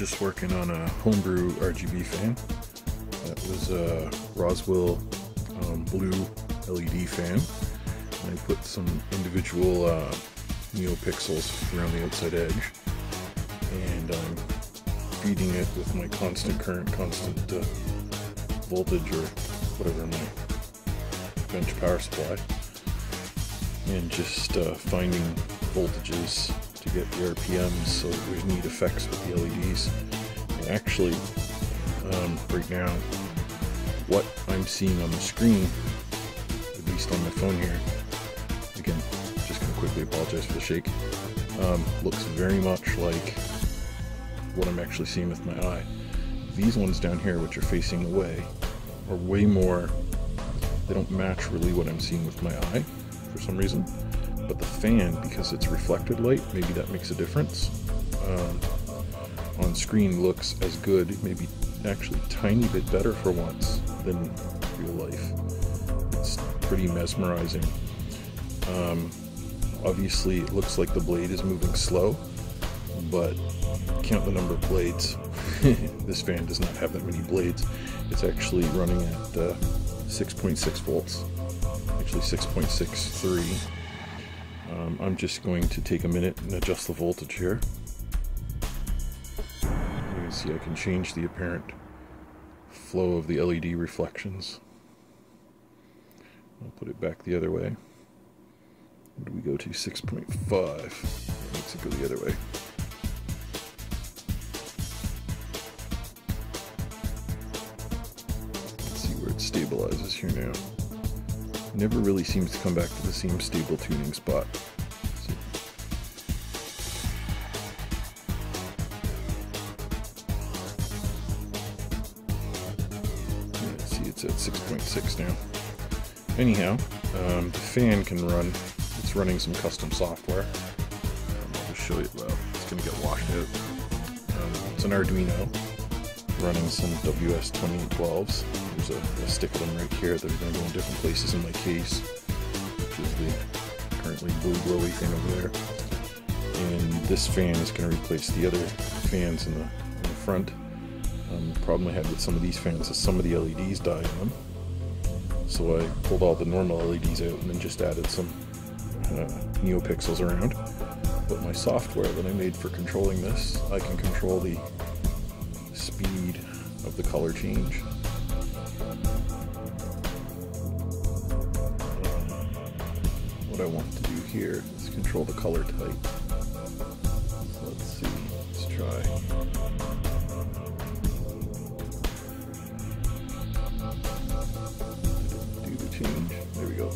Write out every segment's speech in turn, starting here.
just working on a homebrew RGB fan. That was a Rosewill um, blue LED fan. And I put some individual uh, NeoPixels around the outside edge. And I'm feeding it with my constant current, constant uh, voltage or whatever my bench power supply. And just uh, finding voltages to get the RPMs so that there's neat effects with the LEDs. And actually, um, right now, what I'm seeing on the screen, at least on my phone here, again, just gonna quickly apologize for the shake, um, looks very much like what I'm actually seeing with my eye. These ones down here, which are facing away, are way more, they don't match really what I'm seeing with my eye for some reason but the fan, because it's reflected light, maybe that makes a difference. Um, on screen looks as good, maybe actually tiny bit better for once than real life. It's pretty mesmerizing. Um, obviously, it looks like the blade is moving slow, but count the number of blades. this fan does not have that many blades. It's actually running at 6.6 uh, volts, actually 6.63 um, I'm just going to take a minute and adjust the voltage here. You can see I can change the apparent flow of the LED reflections. I'll put it back the other way. What do we go to? 6.5. Makes it go the other way. Let's see where it stabilizes here now never really seems to come back to the same stable tuning spot. see, it's at 6.6 now. Anyhow, um, the fan can run, it's running some custom software. Um, I'll just show you, well, it's going to get washed out. Um, it's an Arduino running some WS2812s. There's a, a, stick of them right here that are going to go in different places in my case, which is the currently blue glowy thing over there. And this fan is going to replace the other fans in the, in the front. Um, the problem I had with some of these fans is some of the LEDs die on them. So I pulled all the normal LEDs out and then just added some uh, NeoPixels around. But my software that I made for controlling this, I can control the speed of the color change. What I want to do here is control the color type. So let's see, let's try. Do the change, there we go.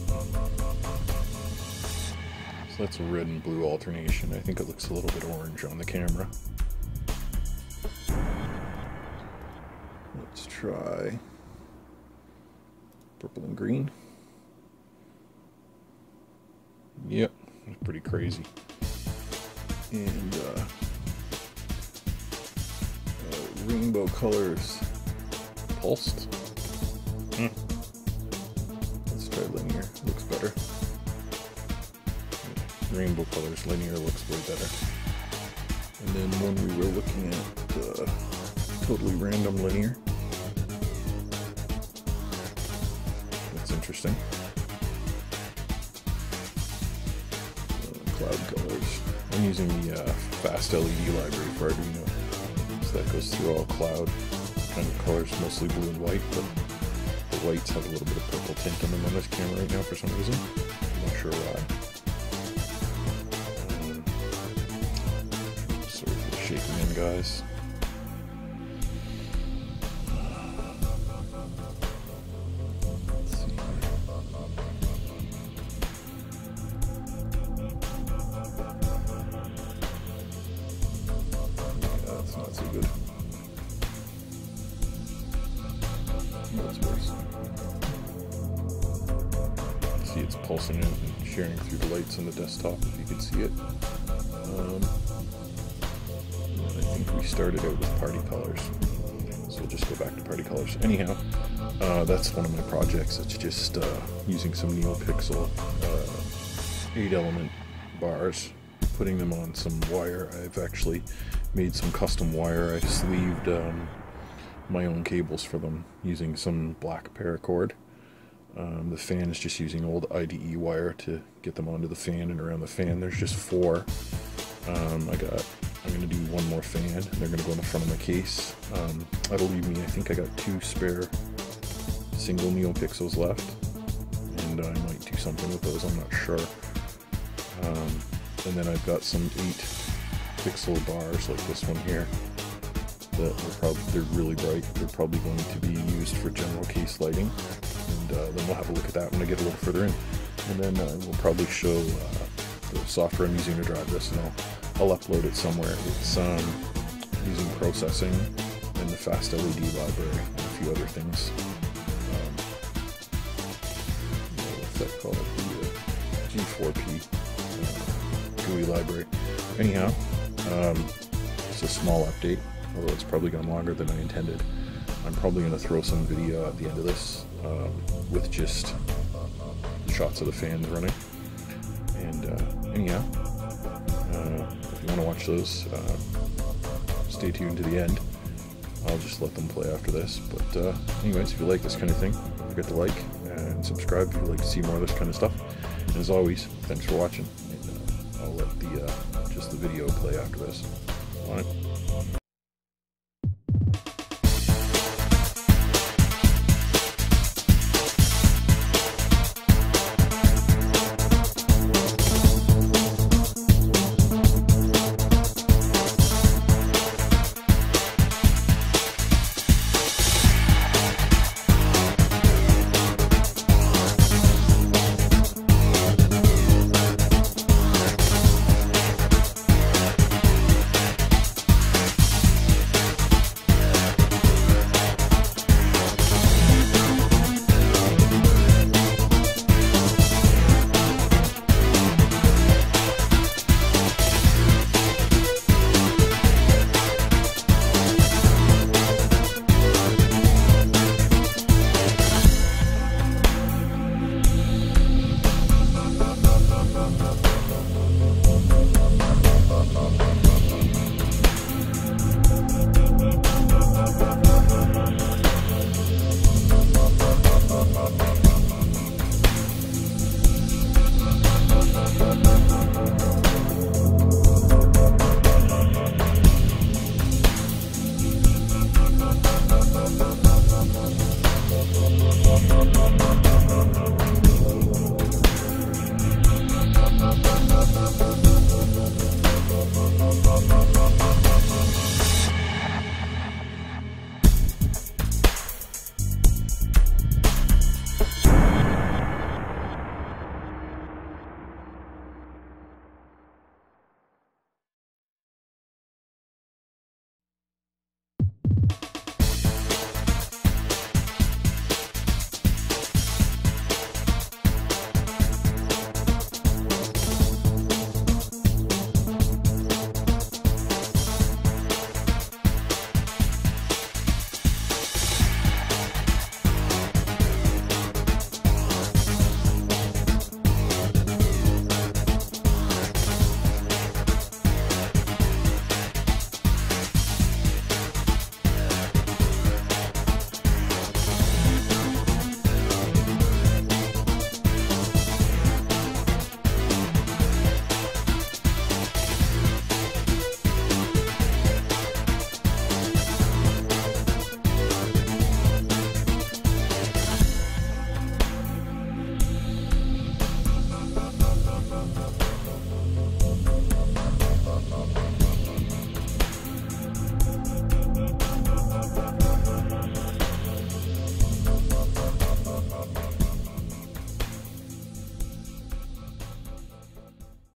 So that's a red and blue alternation. I think it looks a little bit orange on the camera. Try purple and green. Yep, pretty crazy. And uh, uh, rainbow colors pulsed. Hmm. Let's try linear, looks better. Rainbow colors linear looks way better. And then when we were looking at uh, totally random linear, interesting. Cloud colors. I'm using the uh, Fast LED library for Arduino. So that goes through all cloud kind of colors, mostly blue and white, but the whites have a little bit of purple tint on them on this camera right now for some reason. I'm not sure why. Um, sorry for shaking in, guys. And sharing through the lights on the desktop if you can see it. Um, I think we started out with party colors. So we'll just go back to party colors. Anyhow, uh, that's one of my projects. It's just uh, using some NeoPixel uh, 8 element bars putting them on some wire. I've actually made some custom wire. I sleeved um, my own cables for them using some black paracord. Um, the fan is just using old IDE wire to get them onto the fan and around the fan. There's just four. Um, I got. I'm gonna do one more fan. They're gonna go in the front of my case. Um, that'll leave me. I think I got two spare single NeoPixels left, and I might do something with those. I'm not sure. Um, and then I've got some eight pixel bars like this one here that are probably they're really bright. They're probably going to be used for general case lighting, and uh, then we'll have a look at that when I get a little further in. And then uh, we'll probably show uh, the software I'm using to drive this, and I'll, I'll upload it somewhere. It's um, using processing and the fast LED library and a few other things. Um, what's that called? The uh, G4P uh, GUI library. Anyhow, um, it's a small update, although it's probably gone longer than I intended. I'm probably going to throw some video at the end of this um, with just shots of the fans running. And uh, anyhow, uh, if you want to watch those, uh, stay tuned to the end. I'll just let them play after this. But uh, anyways, if you like this kind of thing, forget to like and subscribe if you'd like to see more of this kind of stuff. And as always, thanks for watching. And uh, I'll let the uh, just the video play after this. All right.